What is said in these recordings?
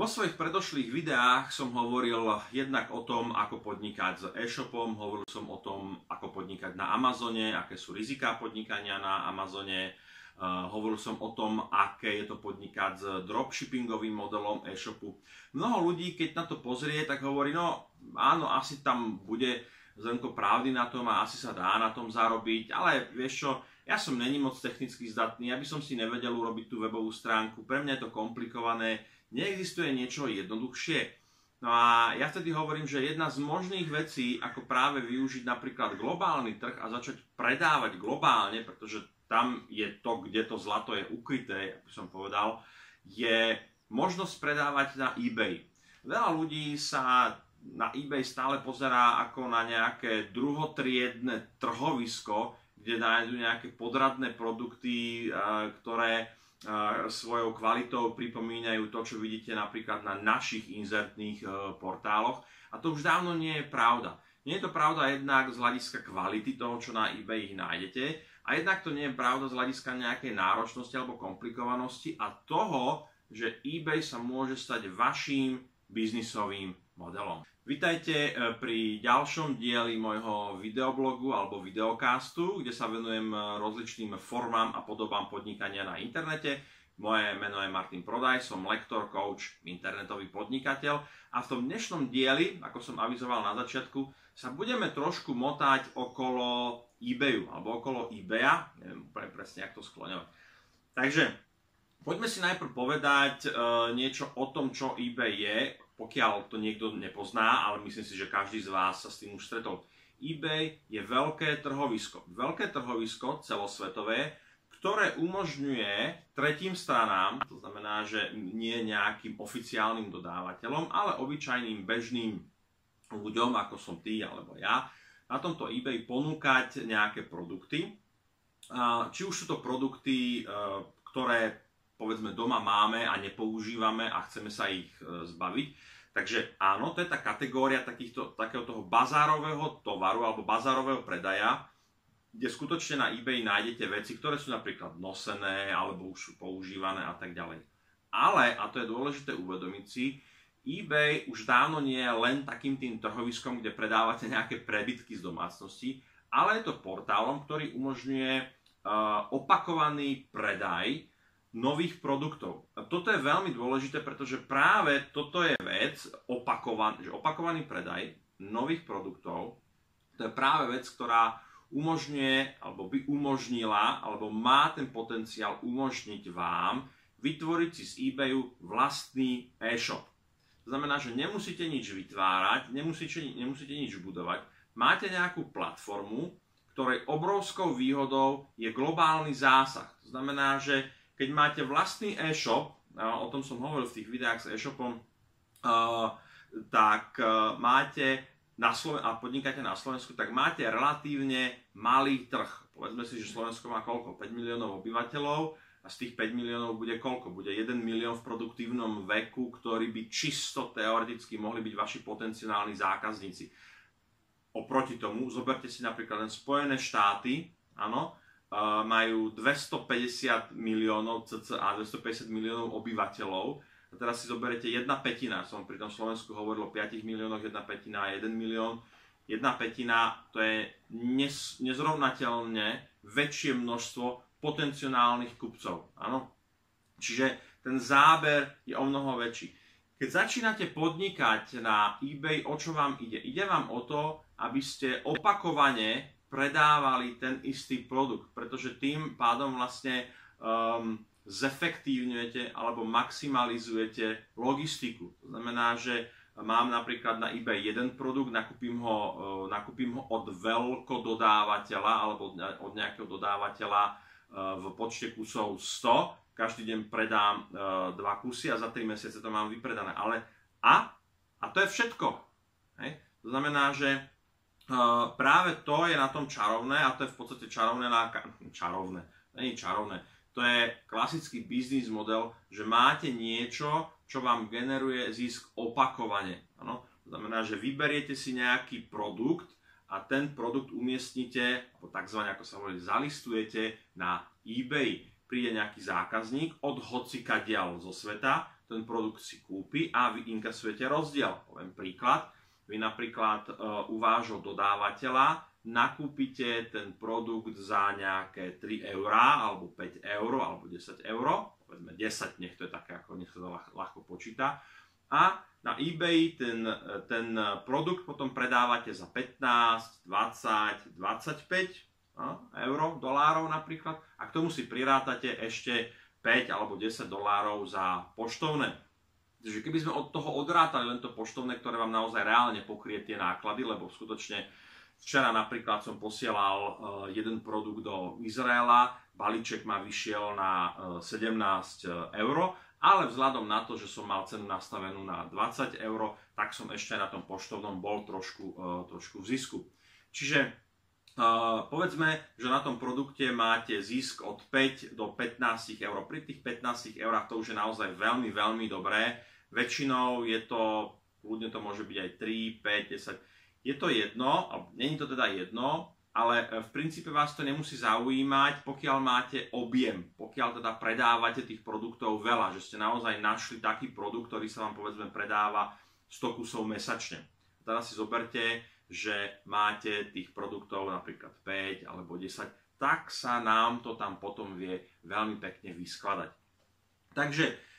Vo svojich predošlých videách som hovoril jednak o tom, ako podnikať s e-shopom, hovoril som o tom, ako podnikať na Amazone, aké sú riziká podnikania na Amazone, uh, hovoril som o tom, aké je to podnikať s dropshippingovým modelom e-shopu. Mnoho ľudí, keď na to pozrie, tak hovorí, no áno, asi tam bude zrnko pravdy na tom a asi sa dá na tom zarobiť, ale vieš čo, ja som není moc technicky zdatný, ja by som si nevedel urobiť tú webovú stránku, pre mňa je to komplikované, neexistuje niečo jednoduchšie. No a ja vtedy hovorím, že jedna z možných vecí, ako práve využiť napríklad globálny trh a začať predávať globálne, pretože tam je to, kde to zlato je ukryté, ako som povedal, je možnosť predávať na eBay. Veľa ľudí sa na eBay stále pozerá ako na nejaké druhotriedne trhovisko, kde nájdú nejaké podradné produkty, ktoré svojou kvalitou pripomínajú to, čo vidíte napríklad na našich inzertných e, portáloch. A to už dávno nie je pravda. Nie je to pravda jednak z hľadiska kvality toho, čo na eBay ich nájdete, a jednak to nie je pravda z hľadiska nejakej náročnosti alebo komplikovanosti a toho, že eBay sa môže stať vaším biznisovým modelom. Vítajte e, pri ďalšom dieli môjho videoblogu alebo videokastu, kde sa venujem e, rozličným formám a podobám podnikania na internete. Moje meno je Martin Prodaj, som lektor, coach, internetový podnikateľ a v tom dnešnom dieli, ako som avizoval na začiatku, sa budeme trošku motať okolo eBayu alebo okolo eBaya, neviem úplne presne, ako to skloňovať. Takže poďme si najprv povedať uh, niečo o tom, čo eBay je, pokiaľ to niekto nepozná, ale myslím si, že každý z vás sa s tým už stretol. eBay je veľké trhovisko. Veľké trhovisko celosvetové, ktoré umožňuje tretím stranám, to znamená, že nie nejakým oficiálnym dodávateľom, ale obyčajným bežným ľuďom, ako som ty alebo ja, na tomto eBay ponúkať nejaké produkty. Či už sú to produkty, e, ktoré povedzme doma máme a nepoužívame a chceme sa ich e, zbaviť. Takže áno, to je tá kategória takýchto, takého toho bazárového tovaru alebo bazárového predaja, kde skutočne na eBay nájdete veci, ktoré sú napríklad nosené alebo už sú používané a tak ďalej. Ale, a to je dôležité uvedomiť si, eBay už dávno nie je len takým tým trhoviskom, kde predávate nejaké prebytky z domácnosti, ale je to portálom, ktorý umožňuje uh, opakovaný predaj nových produktov. A toto je veľmi dôležité, pretože práve toto je vec, opakovaný, že opakovaný predaj nových produktov, to je práve vec, ktorá umožňuje, alebo by umožnila, alebo má ten potenciál umožniť vám vytvoriť si z eBayu vlastný e-shop. To znamená, že nemusíte nič vytvárať, nemusíte, nemusíte nič budovať, máte nejakú platformu, ktorej obrovskou výhodou je globálny zásah. To znamená, že keď máte vlastný e-shop, o tom som hovoril v tých videách s e-shopom, tak máte na Sloven- a podnikáte na Slovensku, tak máte relatívne malý trh. Povedzme si, že Slovensko má koľko? 5 miliónov obyvateľov a z tých 5 miliónov bude koľko? Bude 1 milión v produktívnom veku, ktorý by čisto teoreticky mohli byť vaši potenciálni zákazníci. Oproti tomu, zoberte si napríklad len Spojené štáty, áno, majú 250 miliónov cca, 250 miliónov obyvateľov. A teraz si zoberete jedna petina, som pri tom Slovensku hovoril o 5 miliónoch, jedna petina a 1 milión. Jedna petina to je nez, nezrovnateľne väčšie množstvo potenciálnych kupcov. Áno? Čiže ten záber je o mnoho väčší. Keď začínate podnikať na eBay, o čo vám ide? Ide vám o to, aby ste opakovane predávali ten istý produkt, pretože tým pádom vlastne um, zefektívňujete alebo maximalizujete logistiku. To znamená, že mám napríklad na eBay jeden produkt, nakúpim ho, uh, nakúpim ho od veľkododávateľa alebo od nejakého dodávateľa uh, v počte kusov 100, každý deň predám uh, dva kusy a za 3 mesiace to mám vypredané. Ale a? A to je všetko. Hej? To znamená, že práve to je na tom čarovné a to je v podstate čarovné na... Čarovné, není čarovné. To je klasický biznis model, že máte niečo, čo vám generuje zisk opakovane. Ano? To znamená, že vyberiete si nejaký produkt a ten produkt umiestnite, alebo tzv. ako sa hovorí, zalistujete na eBay. Príde nejaký zákazník od hocika dial zo sveta, ten produkt si kúpi a vy inkasujete rozdiel. Poviem príklad, vy napríklad u vášho dodávateľa nakúpite ten produkt za nejaké 3 eurá, alebo 5 eur, alebo 10 eur, povedzme 10, nech to je také, ako nech sa ľahko počíta. A na eBay ten, ten produkt potom predávate za 15, 20, 25 no, eur, dolárov napríklad. A k tomu si prirátate ešte 5 alebo 10 dolárov za poštovné. Takže keby sme od toho odrátali len to poštovné, ktoré vám naozaj reálne pokrie tie náklady, lebo skutočne Včera napríklad som posielal eh, jeden produkt do Izraela, balíček ma vyšiel na 17 eh, eh, eur, ale vzhľadom na to, že som mal cenu nastavenú na 20 eur, tak som ešte na tom poštovnom bol trošku, trošku v zisku. Čiže povedzme, že na tom produkte máte zisk od 5 do 15 eur. Pri tých 15 eurách to už je naozaj veľmi, veľmi dobré. Väčšinou je to, ľudne to môže byť aj 3, 5, 10, je to jedno, není to teda jedno, ale e, v princípe vás to nemusí zaujímať, pokiaľ máte objem, pokiaľ teda predávate tých produktov veľa, že ste naozaj našli taký produkt, ktorý sa vám povedzme predáva 100 kusov mesačne. Teraz si zoberte, že máte tých produktov napríklad 5 alebo 10, tak sa nám to tam potom vie veľmi pekne vyskladať. Takže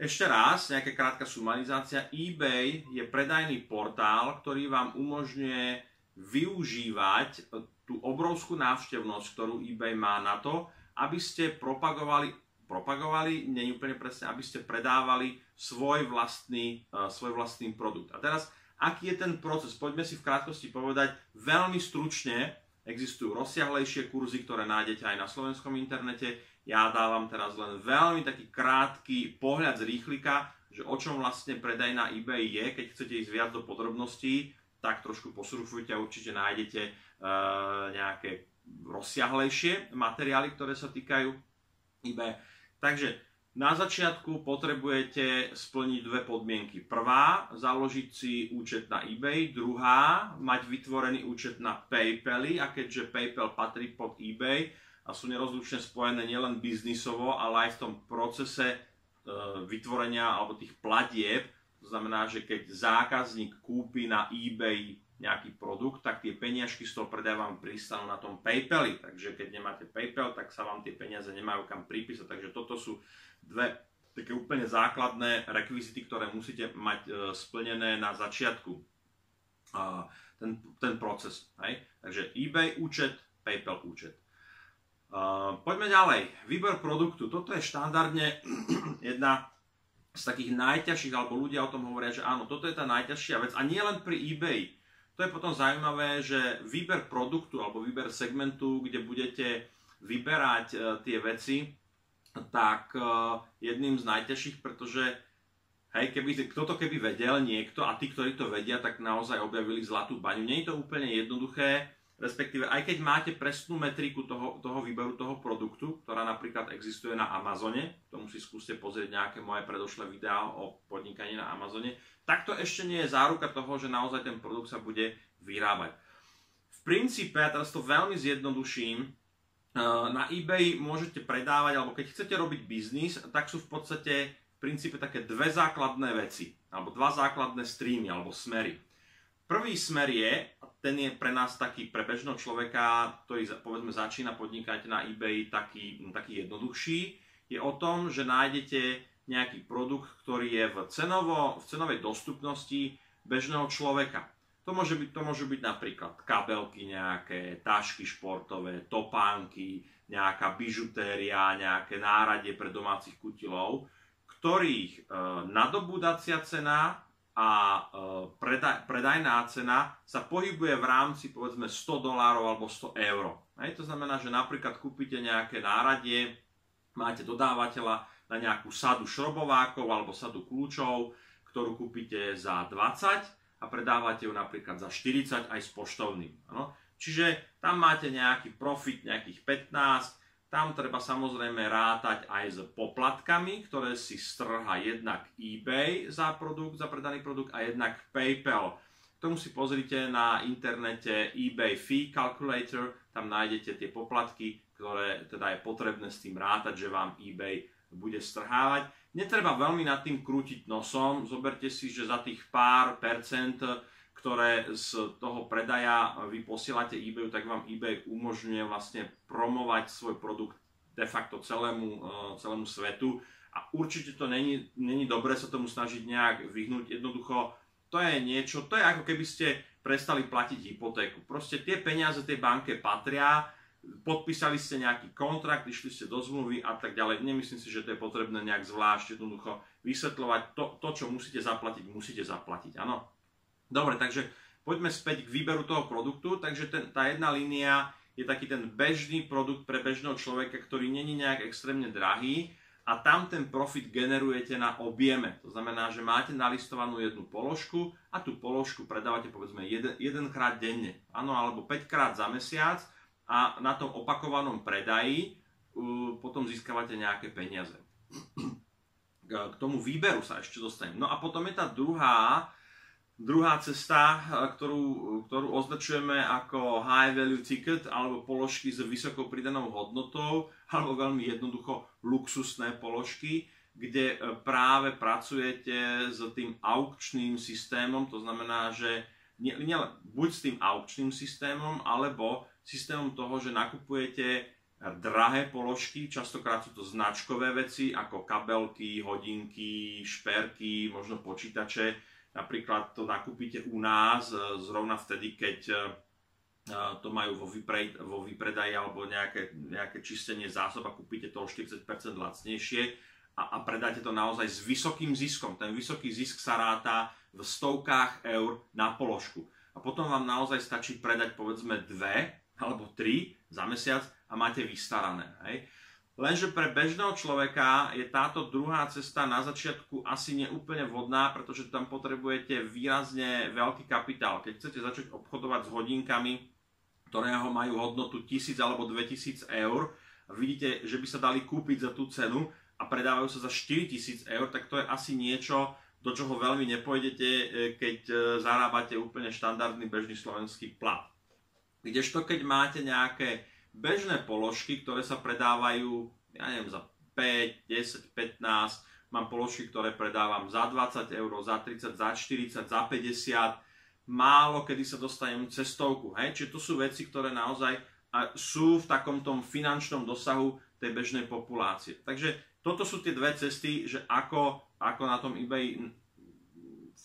ešte raz, nejaká krátka sumarizácia. eBay je predajný portál, ktorý vám umožňuje využívať tú obrovskú návštevnosť, ktorú eBay má na to, aby ste propagovali, propagovali, nie úplne presne, aby ste predávali svoj vlastný, uh, svoj vlastný produkt. A teraz, aký je ten proces? Poďme si v krátkosti povedať veľmi stručne. Existujú rozsiahlejšie kurzy, ktoré nájdete aj na slovenskom internete ja dávam teraz len veľmi taký krátky pohľad z rýchlika, že o čom vlastne predaj na eBay je. Keď chcete ísť viac do podrobností, tak trošku posurfujte a určite nájdete uh, nejaké rozsiahlejšie materiály, ktoré sa týkajú eBay. Takže na začiatku potrebujete splniť dve podmienky. Prvá, založiť si účet na eBay. Druhá, mať vytvorený účet na PayPal. A keďže PayPal patrí pod eBay, a sú nerozlučne spojené nielen biznisovo, ale aj v tom procese e, vytvorenia alebo tých platieb. To znamená, že keď zákazník kúpi na eBay nejaký produkt, tak tie peniažky z toho predaja vám pristanú na tom PayPali. Takže keď nemáte PayPal, tak sa vám tie peniaze nemajú kam pripísať. Takže toto sú dve také úplne základné rekvizity, ktoré musíte mať e, splnené na začiatku ten, ten proces. Hej? Takže eBay účet, PayPal účet. Uh, poďme ďalej. Výber produktu. Toto je štandardne jedna z takých najťažších, alebo ľudia o tom hovoria, že áno, toto je tá najťažšia vec. A nie len pri eBay. To je potom zaujímavé, že výber produktu alebo výber segmentu, kde budete vyberať uh, tie veci, tak uh, jedným z najťažších, pretože hej, keby, kto to keby vedel niekto a tí, ktorí to vedia, tak naozaj objavili zlatú baňu. Nie je to úplne jednoduché respektíve aj keď máte presnú metriku toho, toho výberu toho produktu, ktorá napríklad existuje na Amazone, tomu si skúste pozrieť nejaké moje predošlé videá o podnikaní na Amazone, tak to ešte nie je záruka toho, že naozaj ten produkt sa bude vyrábať. V princípe, ja teraz to veľmi zjednoduším, eh, na eBay môžete predávať, alebo keď chcete robiť biznis, tak sú v podstate v princípe také dve základné veci, alebo dva základné streamy, alebo smery. Prvý smer je, ten je pre nás taký, pre bežného človeka, ktorý povedzme začína podnikať na eBay, taký, taký jednoduchší, je o tom, že nájdete nejaký produkt, ktorý je v, cenovo, v cenovej dostupnosti bežného človeka. To môže, byť, to môžu byť napríklad kabelky nejaké, tašky športové, topánky, nejaká bižutéria, nejaké náradie pre domácich kutilov, ktorých e, nadobúdacia cena a e, predaj, predajná cena sa pohybuje v rámci povedzme 100 dolárov alebo 100 eur. To znamená, že napríklad kúpite nejaké náradie, máte dodávateľa na nejakú sadu šrobovákov alebo sadu kľúčov, ktorú kúpite za 20 a predávate ju napríklad za 40 aj s poštovným. Čiže tam máte nejaký profit nejakých 15, tam treba samozrejme rátať aj s poplatkami, ktoré si strha jednak eBay za produkt, za predaný produkt a jednak PayPal. K tomu si pozrite na internete eBay Fee Calculator, tam nájdete tie poplatky, ktoré teda je potrebné s tým rátať, že vám eBay bude strhávať. Netreba veľmi nad tým krútiť nosom, zoberte si, že za tých pár percent, ktoré z toho predaja vy posielate eBayu, tak vám eBay umožňuje vlastne promovať svoj produkt de facto celému, eh, celému svetu a určite to není, není dobre sa tomu snažiť nejak vyhnúť. Jednoducho, to je niečo, to je ako keby ste prestali platiť hypotéku. Proste tie peniaze tej banke patria, podpísali ste nejaký kontrakt, išli ste do zmluvy a tak ďalej. Nemyslím si, že to je potrebné nejak zvlášť jednoducho vysvetľovať. To, to čo musíte zaplatiť, musíte zaplatiť. Áno. Dobre, takže poďme späť k výberu toho produktu. Takže ten, tá jedna línia je taký ten bežný produkt pre bežného človeka, ktorý není nejak extrémne drahý a tam ten profit generujete na objeme. To znamená, že máte nalistovanú jednu položku a tú položku predávate povedzme jeden, jedenkrát denne, áno, alebo 5 krát za mesiac a na tom opakovanom predaji uh, potom získavate nejaké peniaze. K tomu výberu sa ešte dostanem. No a potom je tá druhá, druhá cesta, uh, ktorú, ktorú označujeme ako high value ticket alebo položky s vysokou pridanou hodnotou alebo veľmi jednoducho luxusné položky, kde uh, práve pracujete s tým aukčným systémom, to znamená, že nie, nie, buď s tým aukčným systémom, alebo systémom toho, že nakupujete drahé položky, častokrát sú to značkové veci ako kabelky, hodinky, šperky, možno počítače. Napríklad to nakúpite u nás e, zrovna vtedy, keď e, to majú vo, vypred, vo vypredaji alebo nejaké, nejaké čistenie zásob a kúpite to o 40% lacnejšie a, a predáte to naozaj s vysokým ziskom. Ten vysoký zisk sa ráta v stovkách eur na položku. A potom vám naozaj stačí predať povedzme dve alebo 3 za mesiac a máte vystarané. Hej. Lenže pre bežného človeka je táto druhá cesta na začiatku asi neúplne vhodná, pretože tam potrebujete výrazne veľký kapitál. Keď chcete začať obchodovať s hodinkami, ktorého majú hodnotu 1000 alebo 2000 eur, vidíte, že by sa dali kúpiť za tú cenu a predávajú sa za 4000 eur, tak to je asi niečo, do čoho veľmi nepôjdete, e, keď e, zarábate úplne štandardný bežný slovenský plat. Kdežto keď máte nejaké bežné položky, ktoré sa predávajú, ja neviem, za 5, 10, 15, mám položky, ktoré predávam za 20 eur, za 30, za 40, za 50, málo kedy sa dostanem cestovku. Hej? Čiže to sú veci, ktoré naozaj sú v takom tom finančnom dosahu tej bežnej populácie. Takže toto sú tie dve cesty, že ako, ako na tom eBay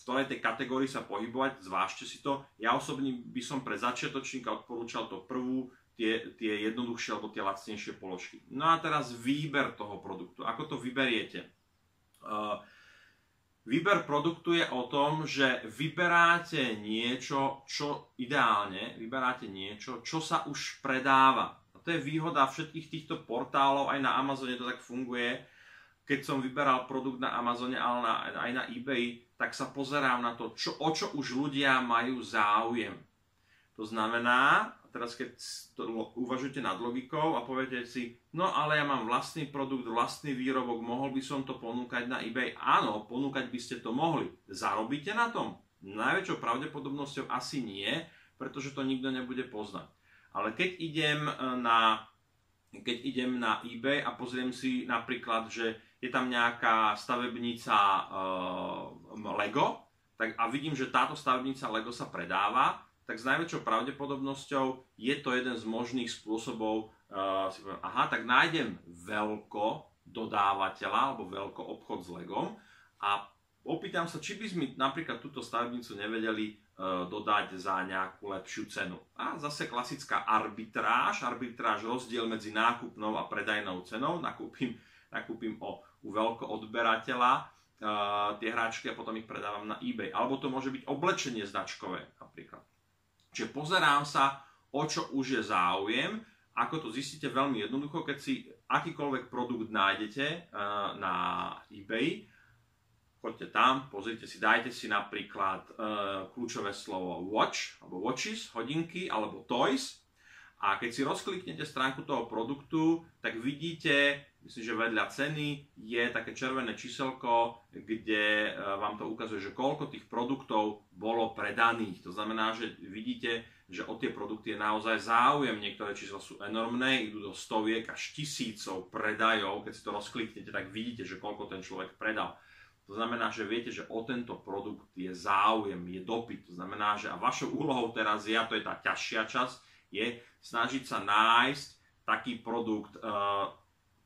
ktorej tej kategórii sa pohybovať, zvážte si to. Ja osobne by som pre začiatočníka odporúčal to prvú, tie, tie jednoduchšie alebo tie lacnejšie položky. No a teraz výber toho produktu. Ako to vyberiete? Uh, výber produktu je o tom, že vyberáte niečo, čo ideálne, vyberáte niečo, čo sa už predáva. A to je výhoda všetkých týchto portálov, aj na Amazone to tak funguje. Keď som vyberal produkt na Amazone, ale na, aj na eBay, tak sa pozerám na to, čo, o čo už ľudia majú záujem. To znamená, teraz keď to uvažujete nad logikou a poviete si, no ale ja mám vlastný produkt, vlastný výrobok, mohol by som to ponúkať na eBay. Áno, ponúkať by ste to mohli. Zarobíte na tom? Najväčšou pravdepodobnosťou asi nie, pretože to nikto nebude poznať. Ale keď idem e, na, keď idem na eBay a pozriem si napríklad, že je tam nejaká stavebnica uh, Lego tak, a vidím, že táto stavebnica Lego sa predáva, tak s najväčšou pravdepodobnosťou je to jeden z možných spôsobov, uh, si poviem, aha, tak nájdem veľko dodávateľa alebo veľko obchod s Legom a opýtam sa, či by sme napríklad túto stavebnicu nevedeli uh, dodať za nejakú lepšiu cenu. A zase klasická arbitráž, arbitráž rozdiel medzi nákupnou a predajnou cenou, nakúpim, nakúpim o u veľkoodberateľa uh, tie hráčky a potom ich predávam na eBay. Alebo to môže byť oblečenie značkové napríklad. Čiže pozerám sa, o čo už je záujem, ako to zistíte veľmi jednoducho, keď si akýkoľvek produkt nájdete uh, na eBay, choďte tam, pozrite si, dajte si napríklad uh, kľúčové slovo watch, alebo watches, hodinky, alebo toys a keď si rozkliknete stránku toho produktu, tak vidíte myslím, že vedľa ceny je také červené číselko, kde e, vám to ukazuje, že koľko tých produktov bolo predaných. To znamená, že vidíte, že o tie produkty je naozaj záujem. Niektoré čísla sú enormné, idú do stoviek až tisícov predajov. Keď si to rozkliknete, tak vidíte, že koľko ten človek predal. To znamená, že viete, že o tento produkt je záujem, je dopyt. To znamená, že a vašou úlohou teraz je, a to je tá ťažšia časť, je snažiť sa nájsť taký produkt uh,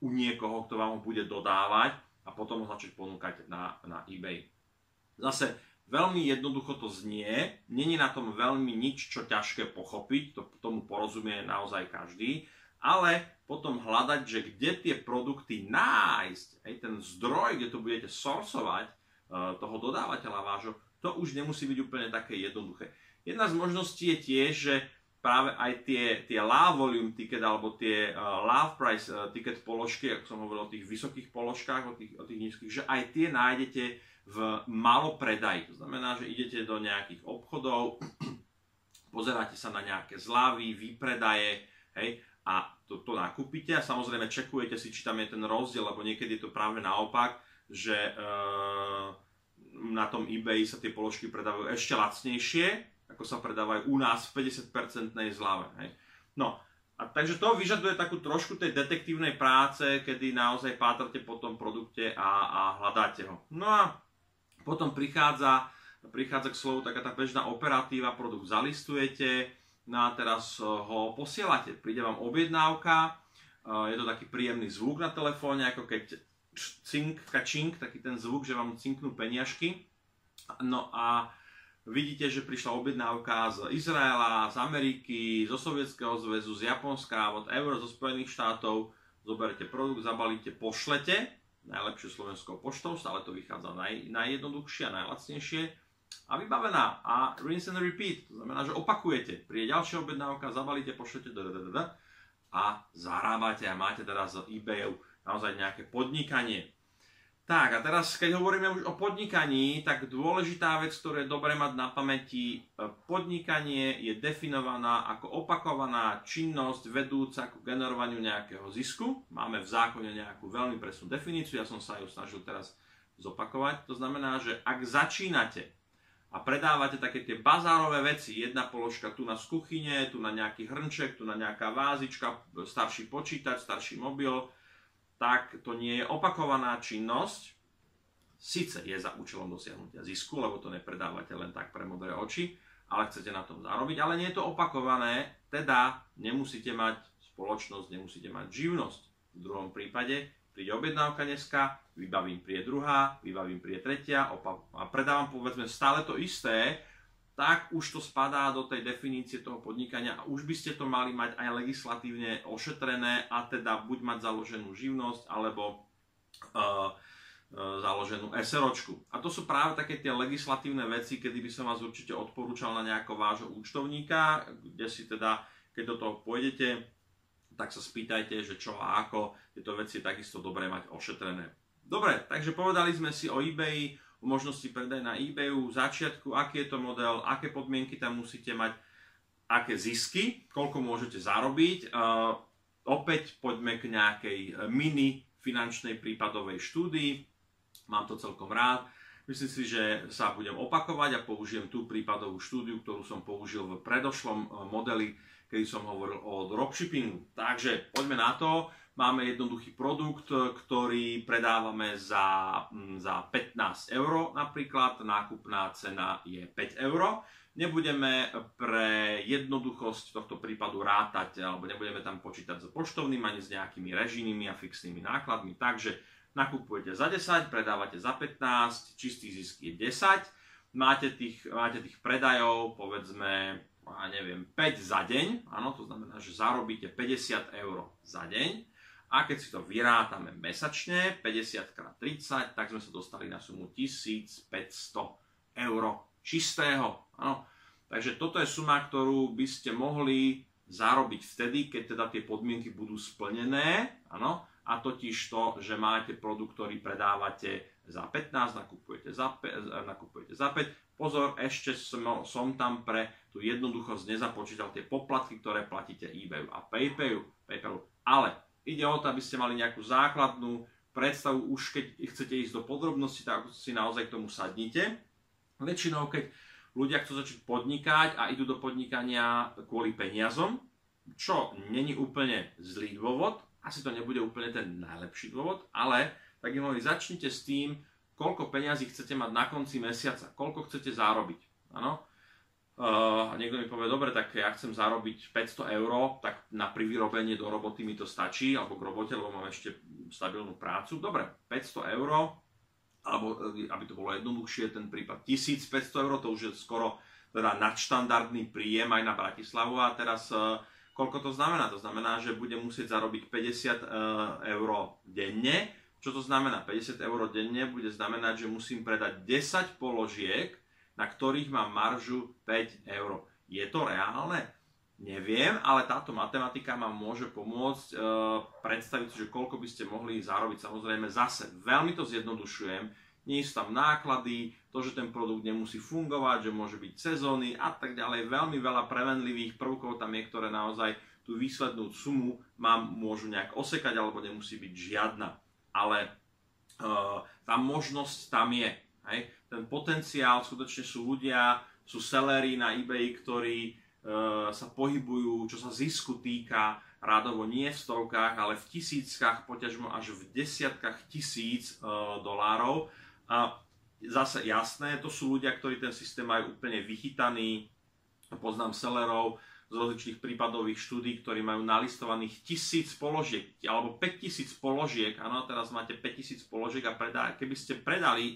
u niekoho, kto vám ho bude dodávať a potom ho začať ponúkať na, na eBay. Zase veľmi jednoducho to znie, není na tom veľmi nič, čo ťažké pochopiť, to, tomu porozumie naozaj každý, ale potom hľadať, že kde tie produkty nájsť, aj ten zdroj, kde to budete sourcovať, uh, toho dodávateľa vášho, to už nemusí byť úplne také jednoduché. Jedna z možností je tiež, že práve aj tie, tie low volume ticket alebo tie uh, low price uh, ticket položky, ako som hovoril o tých vysokých položkách, o tých, o tých nízkych, že aj tie nájdete v malopredaji. To znamená, že idete do nejakých obchodov, pozeráte sa na nejaké zľavy, výpredaje, hej, a to, to nakúpite a samozrejme čekujete si, či tam je ten rozdiel, lebo niekedy je to práve naopak, že uh, na tom eBay sa tie položky predávajú ešte lacnejšie, ako sa predávajú u nás v 50% zľave. Hej. No, a takže to vyžaduje takú trošku tej detektívnej práce, kedy naozaj pátrate po tom produkte a, a hľadáte ho. No a potom prichádza, prichádza k slovu taká tá bežná operatíva, produkt zalistujete, no a teraz eh, ho posielate. Príde vám objednávka, eh, je to taký príjemný zvuk na telefóne, ako keď cink, kačink, taký ten zvuk, že vám cinknú peniažky. No a Vidíte, že prišla objednávka z Izraela, z Ameriky, zo Sovietskeho zväzu, z Japonska, od Euro, zo Spojených štátov. Zoberte produkt, zabalíte, pošlete, najlepšie slovenskou poštou, stále to vychádza naj, najjednoduchšie a najlacnejšie. A vybavená. A rinse and repeat, to znamená, že opakujete. Príde ďalšia objednávka, zabalíte, pošlete, a zarábate a máte teraz z eBayu naozaj nejaké podnikanie. Tak a teraz, keď hovoríme už o podnikaní, tak dôležitá vec, ktorú je dobre mať na pamäti, e, podnikanie je definovaná ako opakovaná činnosť vedúca k generovaniu nejakého zisku. Máme v zákone nejakú veľmi presnú definíciu, ja som sa ju snažil teraz zopakovať. To znamená, že ak začínate a predávate také tie bazárové veci, jedna položka tu na z kuchyne, tu na nejaký hrnček, tu na nejaká vázička, starší počítač, starší mobil, tak to nie je opakovaná činnosť, síce je za účelom dosiahnutia zisku, lebo to nepredávate len tak pre modré oči, ale chcete na tom zarobiť, ale nie je to opakované, teda nemusíte mať spoločnosť, nemusíte mať živnosť. V druhom prípade príde objednávka dneska, vybavím príde druhá, vybavím príde tretia a predávam povedzme stále to isté, tak už to spadá do tej definície toho podnikania a už by ste to mali mať aj legislatívne ošetrené a teda buď mať založenú živnosť alebo uh, založenú SROčku. A to sú práve také tie legislatívne veci, kedy by som vás určite odporúčal na nejakého vášho účtovníka, kde si teda, keď do toho pôjdete, tak sa spýtajte, že čo a ako, tieto veci je takisto dobré mať ošetrené. Dobre, takže povedali sme si o eBay, možnosti predaj na eBayu, začiatku, aký je to model, aké podmienky tam musíte mať, aké zisky, koľko môžete zarobiť. Uh, opäť poďme k nejakej mini finančnej prípadovej štúdii. Mám to celkom rád. Myslím si, že sa budem opakovať a použijem tú prípadovú štúdiu, ktorú som použil v predošlom uh, modeli, kedy som hovoril o dropshippingu. Takže poďme na to. Máme jednoduchý produkt, ktorý predávame za, mm, za 15 eur napríklad, nákupná cena je 5 eur. Nebudeme pre jednoduchosť tohto prípadu rátať, alebo nebudeme tam počítať s poštovným ani s nejakými režijnými a fixnými nákladmi. Takže nakupujete za 10, predávate za 15, čistý zisk je 10. Máte tých, máte tých predajov, povedzme, ja neviem, 5 za deň, áno, to znamená, že zarobíte 50 eur za deň a keď si to vyrátame mesačne, 50 x 30, tak sme sa dostali na sumu 1500 eur čistého. Ano. Takže toto je suma, ktorú by ste mohli zarobiť vtedy, keď teda tie podmienky budú splnené. Ano. A totiž to, že máte produkt, ktorý predávate za 15, nakupujete za 5, nakupujete za 5. Pozor, ešte som, som tam pre tú jednoduchosť nezapočítal tie poplatky, ktoré platíte eBayu a PayPayu. PayPalu. Ale Ide o to, aby ste mali nejakú základnú predstavu, už keď chcete ísť do podrobnosti, tak si naozaj k tomu sadnite. Väčšinou, keď ľudia chcú začať podnikať a idú do podnikania kvôli peniazom, čo není úplne zlý dôvod, asi to nebude úplne ten najlepší dôvod, ale tak im začnite s tým, koľko peňazí chcete mať na konci mesiaca, koľko chcete zarobiť. Áno? Uh, a niekto mi povie, dobre, tak ja chcem zarobiť 500 eur, tak na privyrobenie do roboty mi to stačí, alebo k robote, lebo mám ešte stabilnú prácu. Dobre, 500 eur, alebo e, aby to bolo jednoduchšie, ten prípad 1500 eur, to už je skoro teda nadštandardný príjem aj na Bratislavu a teraz uh, koľko to znamená? To znamená, že bude musieť zarobiť 50 uh, eur denne. Čo to znamená? 50 eur denne bude znamenať, že musím predať 10 položiek, na ktorých mám maržu 5 eur. Je to reálne? Neviem, ale táto matematika vám môže pomôcť e, predstaviť si, že koľko by ste mohli zarobiť. Samozrejme zase, veľmi to zjednodušujem, nie sú tam náklady, to, že ten produkt nemusí fungovať, že môže byť sezóny a tak ďalej. Veľmi veľa prevenlivých prvkov tam je, ktoré naozaj tú výslednú sumu mám, môžu nejak osekať alebo nemusí byť žiadna. Ale e, tá možnosť tam je. Hej? Ten potenciál, skutočne sú ľudia, sú sellery na eBay, ktorí e, sa pohybujú, čo sa zisku týka, rádovo nie v stovkách, ale v tisíckach, poťažmo až v desiatkách tisíc e, dolárov. A zase jasné, to sú ľudia, ktorí ten systém majú úplne vychytaný. Poznám sellerov z rozličných prípadových štúdí, ktorí majú nalistovaných tisíc položiek, alebo 5000 položiek, áno, teraz máte 5000 položiek a predá, keby ste predali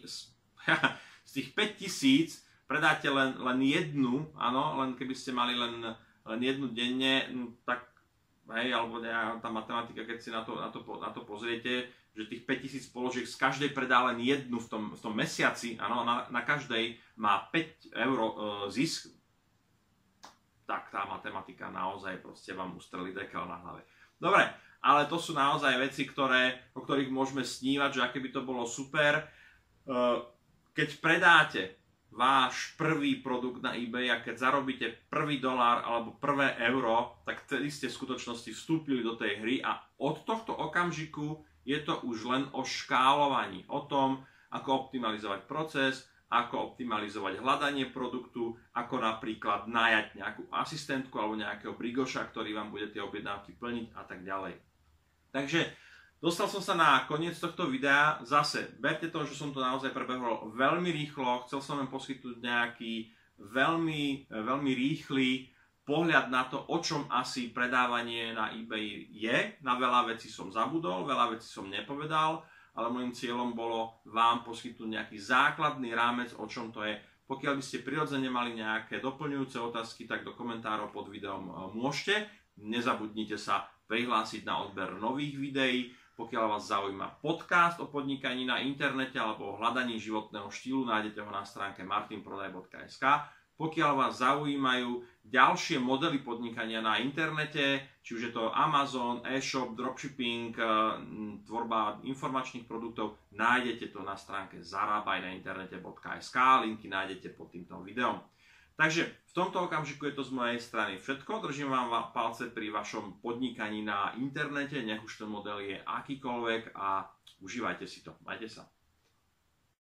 tých 5000 predáte len, len jednu, áno, len keby ste mali len, len jednu denne, no, tak hej, alebo nejaká tá matematika, keď si na to, na to, na to pozriete, že tých 5000 položiek z každej predá len jednu v tom, v tom mesiaci, áno, na, na každej má 5 eur e, zisk, tak tá matematika naozaj proste vám ustrelí dekel na hlave. Dobre, ale to sú naozaj veci, ktoré, o ktorých môžeme snívať, že aké by to bolo super. E, keď predáte váš prvý produkt na eBay a keď zarobíte prvý dolár alebo prvé euro, tak vtedy ste v skutočnosti vstúpili do tej hry a od tohto okamžiku je to už len o škálovaní, o tom, ako optimalizovať proces, ako optimalizovať hľadanie produktu, ako napríklad najať nejakú asistentku alebo nejakého brigoša, ktorý vám bude tie objednávky plniť a tak ďalej. Takže Dostal som sa na koniec tohto videa. Zase, berte to, že som to naozaj prebehol veľmi rýchlo. Chcel som len poskytnúť nejaký veľmi, veľmi rýchly pohľad na to, o čom asi predávanie na eBay je. Na veľa vecí som zabudol, veľa vecí som nepovedal, ale môjim cieľom bolo vám poskytnúť nejaký základný rámec, o čom to je. Pokiaľ by ste prirodzene mali nejaké doplňujúce otázky, tak do komentárov pod videom e, môžete. Nezabudnite sa prihlásiť na odber nových videí pokiaľ vás zaujíma podcast o podnikaní na internete alebo o hľadaní životného štýlu, nájdete ho na stránke martinprodaj.sk. Pokiaľ vás zaujímajú ďalšie modely podnikania na internete, či už je to Amazon, e-shop, dropshipping, eh, tvorba informačných produktov, nájdete to na stránke zarábajnainternete.sk, linky nájdete pod týmto videom. Takže v tomto okamžiku je to z mojej strany všetko. Držím vám palce pri vašom podnikaní na internete, nech už ten model je akýkoľvek a užívajte si to. Majte sa.